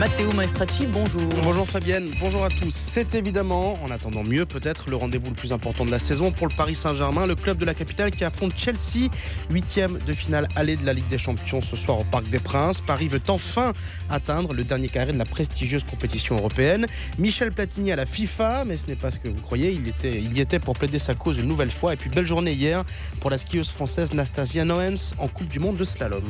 Matteo Maestracci, bonjour. Bonjour Fabienne, bonjour à tous. C'est évidemment, en attendant mieux peut-être, le rendez-vous le plus important de la saison pour le Paris Saint-Germain, le club de la capitale qui affronte Chelsea, huitième de finale allée de la Ligue des Champions ce soir au Parc des Princes. Paris veut enfin atteindre le dernier carré de la prestigieuse compétition européenne. Michel Platini à la FIFA, mais ce n'est pas ce que vous croyez, il, était, il y était pour plaider sa cause une nouvelle fois. Et puis belle journée hier pour la skieuse française Nastasia Noens en Coupe du Monde de slalom.